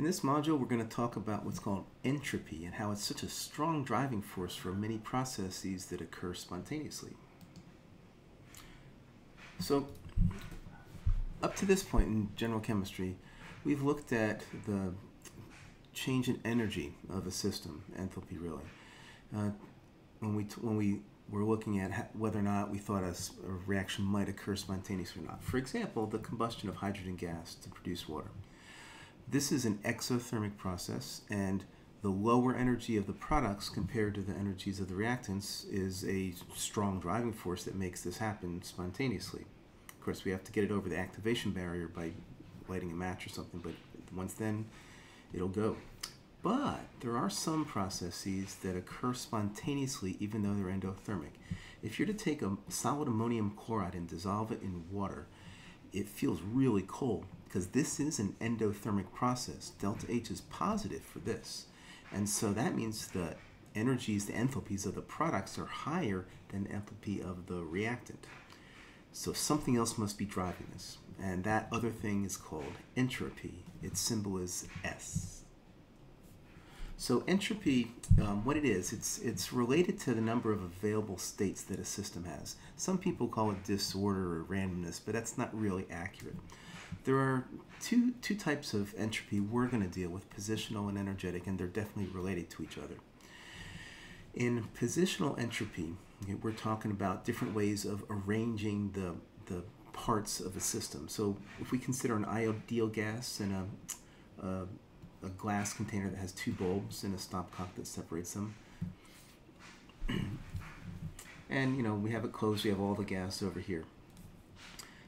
In this module, we're going to talk about what's called entropy and how it's such a strong driving force for many processes that occur spontaneously. So, up to this point in general chemistry, we've looked at the change in energy of a system, enthalpy really. Uh, when we when we were looking at whether or not we thought a, a reaction might occur spontaneously or not. For example, the combustion of hydrogen gas to produce water. This is an exothermic process, and the lower energy of the products compared to the energies of the reactants is a strong driving force that makes this happen spontaneously. Of course, we have to get it over the activation barrier by lighting a match or something, but once then, it'll go. But there are some processes that occur spontaneously even though they're endothermic. If you're to take a solid ammonium chloride and dissolve it in water, it feels really cold because this is an endothermic process. Delta H is positive for this. And so that means the energies, the enthalpies of the products are higher than the enthalpy of the reactant. So something else must be driving this. And that other thing is called entropy. Its symbol is S. So entropy, um, what it is, it's, it's related to the number of available states that a system has. Some people call it disorder or randomness, but that's not really accurate. There are two, two types of entropy we're going to deal with, positional and energetic, and they're definitely related to each other. In positional entropy, we're talking about different ways of arranging the, the parts of a system. So if we consider an ideal gas and a, a a glass container that has two bulbs and a stopcock that separates them. and you know we have it closed. We have all the gas over here.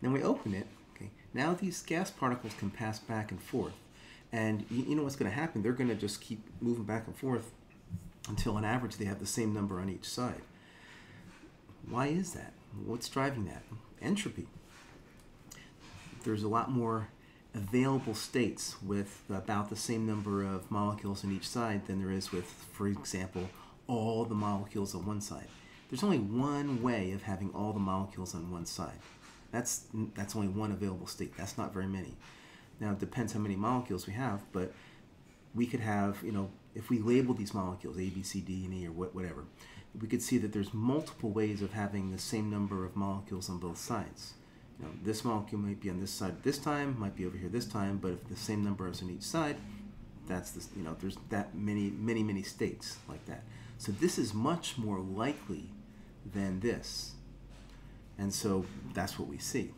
Then we open it. Okay. Now these gas particles can pass back and forth, and you, you know what's going to happen? They're going to just keep moving back and forth until on average they have the same number on each side. Why is that? What's driving that? Entropy. There's a lot more available states with about the same number of molecules on each side than there is with, for example, all the molecules on one side. There's only one way of having all the molecules on one side. That's, that's only one available state. That's not very many. Now, it depends how many molecules we have, but we could have, you know, if we label these molecules, A, B, C, D, and E, or whatever, we could see that there's multiple ways of having the same number of molecules on both sides you know, this molecule might be on this side this time, might be over here this time, but if the same number is on each side, that's the, you know, there's that many, many, many states like that. So this is much more likely than this. And so that's what we see.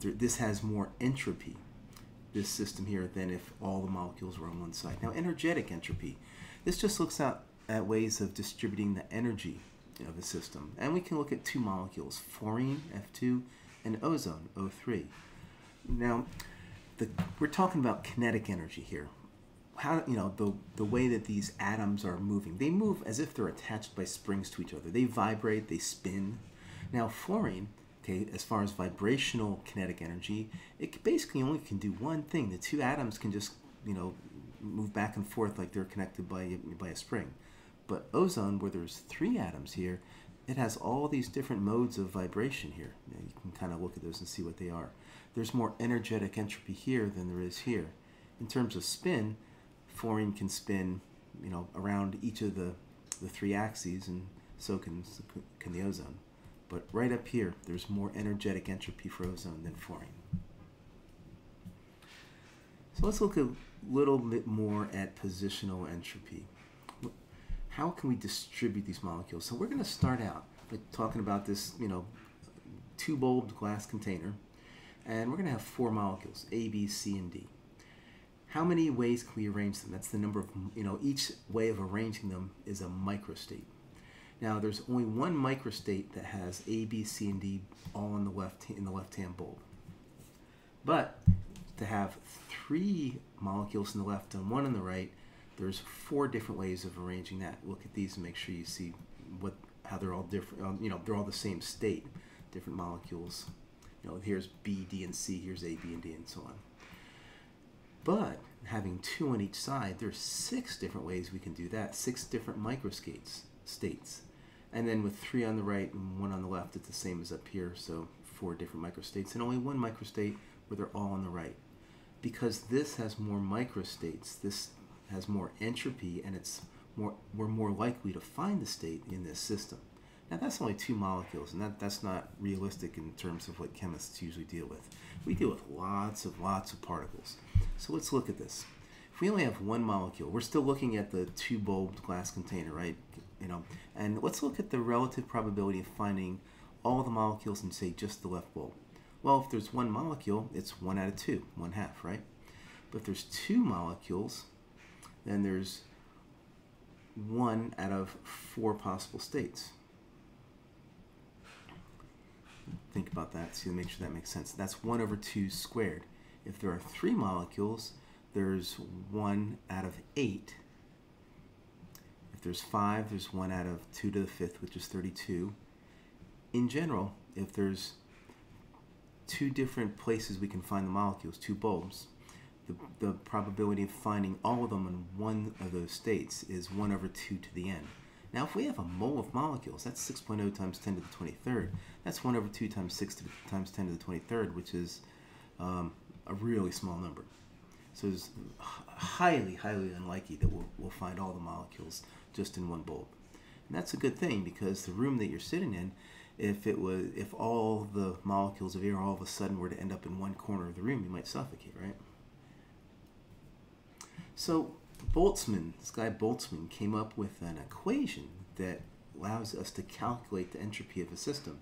This has more entropy, this system here, than if all the molecules were on one side. Now, energetic entropy. This just looks at, at ways of distributing the energy of a system. And we can look at two molecules, fluorine, F2, and ozone, O3. Now, the, we're talking about kinetic energy here. How, you know, the, the way that these atoms are moving. They move as if they're attached by springs to each other. They vibrate, they spin. Now, fluorine, okay, as far as vibrational kinetic energy, it basically only can do one thing. The two atoms can just, you know, move back and forth like they're connected by, by a spring. But ozone, where there's three atoms here, it has all these different modes of vibration here. You, you can kind of look at those and see what they are. There's more energetic entropy here than there is here. In terms of spin, fluorine can spin, you know, around each of the, the three axes, and so can, can the ozone. But right up here, there's more energetic entropy for ozone than fluorine. So let's look a little bit more at positional entropy how can we distribute these molecules? So we're going to start out by talking about this, you know, two-bulbed glass container, and we're going to have four molecules, A, B, C, and D. How many ways can we arrange them? That's the number of, you know, each way of arranging them is a microstate. Now, there's only one microstate that has A, B, C, and D all in the left in the left-hand bulb. But to have three molecules in the left and one in the right, there's four different ways of arranging that. Look at these and make sure you see what how they're all different. Um, you know, they're all the same state, different molecules. You know, here's B, D, and C. Here's A, B, and D, and so on. But having two on each side, there's six different ways we can do that. Six different microstates states. And then with three on the right and one on the left, it's the same as up here. So four different microstates, and only one microstate where they're all on the right. because this has more microstates, this has more entropy, and it's more we're more likely to find the state in this system. Now that's only two molecules, and that, that's not realistic in terms of what chemists usually deal with. We deal with lots of lots of particles. So let's look at this. If we only have one molecule, we're still looking at the two bulbed glass container, right? You know, and let's look at the relative probability of finding all the molecules in say just the left bulb. Well, if there's one molecule, it's one out of two, one half, right? But if there's two molecules, then there's one out of four possible states. Think about that, see make sure that makes sense. That's 1 over 2 squared. If there are three molecules, there's 1 out of 8. If there's 5, there's 1 out of 2 to the 5th, which is 32. In general, if there's two different places we can find the molecules, two bulbs, the, the probability of finding all of them in one of those states is 1 over 2 to the n. Now, if we have a mole of molecules, that's 6.0 times 10 to the 23rd. That's 1 over 2 times 6 to times 10 to the 23rd, which is um, a really small number. So it's highly, highly unlikely that we'll, we'll find all the molecules just in one bulb. And that's a good thing because the room that you're sitting in, if it was, if all the molecules of air all of a sudden were to end up in one corner of the room, you might suffocate, right? So Boltzmann, this guy Boltzmann, came up with an equation that allows us to calculate the entropy of a system.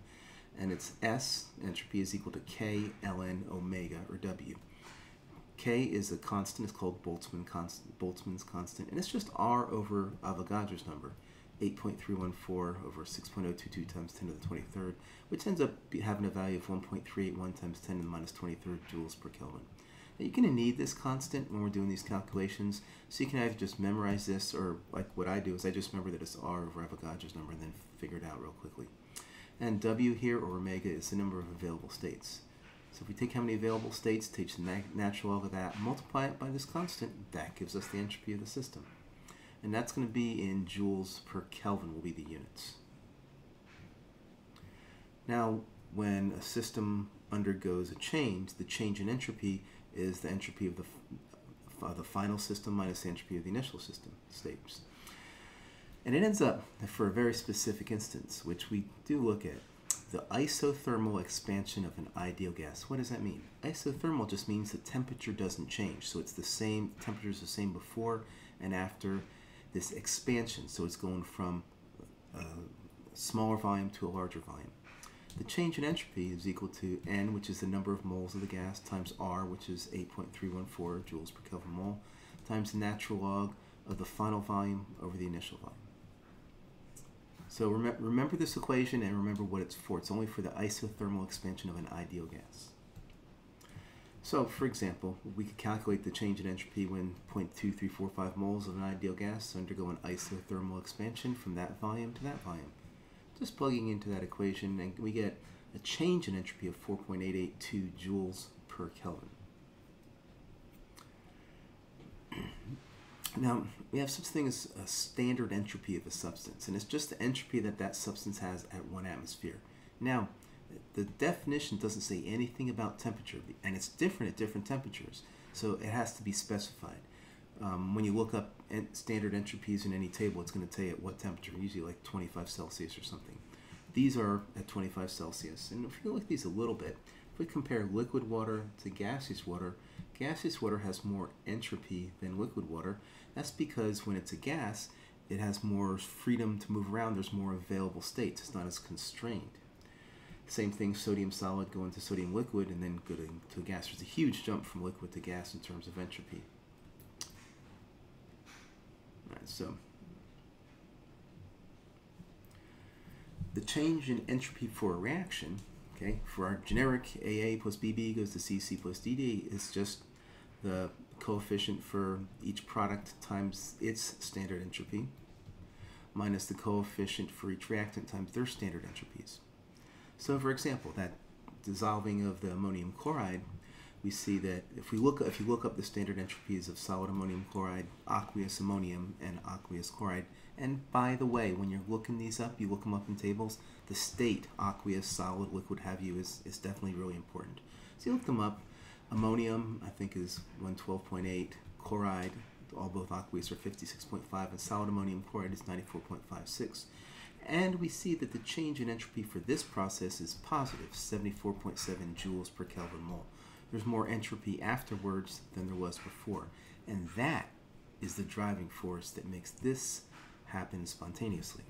And it's S, entropy is equal to K ln omega, or W. K is a constant, it's called Boltzmann constant, Boltzmann's constant, and it's just R over Avogadro's number, 8.314 over 6.022 times 10 to the 23rd, which ends up having a value of 1.381 times 10 to the minus 23rd joules per Kelvin. Now you're going to need this constant when we're doing these calculations, so you can either just memorize this, or like what I do is I just remember that it's R over Avogadro's number and then figure it out real quickly. And W here, or omega, is the number of available states. So if we take how many available states, take the natural log of that, multiply it by this constant, that gives us the entropy of the system. And that's going to be in joules per Kelvin will be the units. Now, when a system undergoes a change, the change in entropy is the entropy of the, uh, the final system minus the entropy of the initial system states. And it ends up, for a very specific instance, which we do look at, the isothermal expansion of an ideal gas. What does that mean? Isothermal just means the temperature doesn't change. So it's the same, temperature is the same before and after this expansion. So it's going from a smaller volume to a larger volume. The change in entropy is equal to N, which is the number of moles of the gas, times R, which is 8.314 joules per Kelvin mole, times the natural log of the final volume over the initial volume. So rem remember this equation and remember what it's for. It's only for the isothermal expansion of an ideal gas. So, for example, we could calculate the change in entropy when 0.2345 moles of an ideal gas undergo an isothermal expansion from that volume to that volume just plugging into that equation and we get a change in entropy of 4.882 joules per Kelvin. Now, we have such thing as a standard entropy of a substance, and it's just the entropy that that substance has at one atmosphere. Now, the definition doesn't say anything about temperature, and it's different at different temperatures, so it has to be specified. Um, when you look up standard entropies in any table, it's going to tell you at what temperature, usually like 25 Celsius or something. These are at 25 Celsius. And if you look at these a little bit, if we compare liquid water to gaseous water, gaseous water has more entropy than liquid water. That's because when it's a gas, it has more freedom to move around. There's more available states. It's not as constrained. Same thing, sodium solid going to sodium liquid and then going to a gas. There's a huge jump from liquid to gas in terms of entropy. Right, so the change in entropy for a reaction, okay, for our generic AA plus BB goes to CC plus DD It's just the coefficient for each product times its standard entropy minus the coefficient for each reactant times their standard entropies. So for example, that dissolving of the ammonium chloride we see that if we look if you look up the standard entropies of solid ammonium chloride, aqueous ammonium, and aqueous chloride, and by the way, when you're looking these up, you look them up in tables, the state, aqueous, solid, liquid, have you, is, is definitely really important. So you look them up. Ammonium, I think, is 112.8. Chloride, all both aqueous are 56.5, and solid ammonium chloride is 94.56. And we see that the change in entropy for this process is positive, 74.7 joules per Kelvin mole. There's more entropy afterwards than there was before. And that is the driving force that makes this happen spontaneously.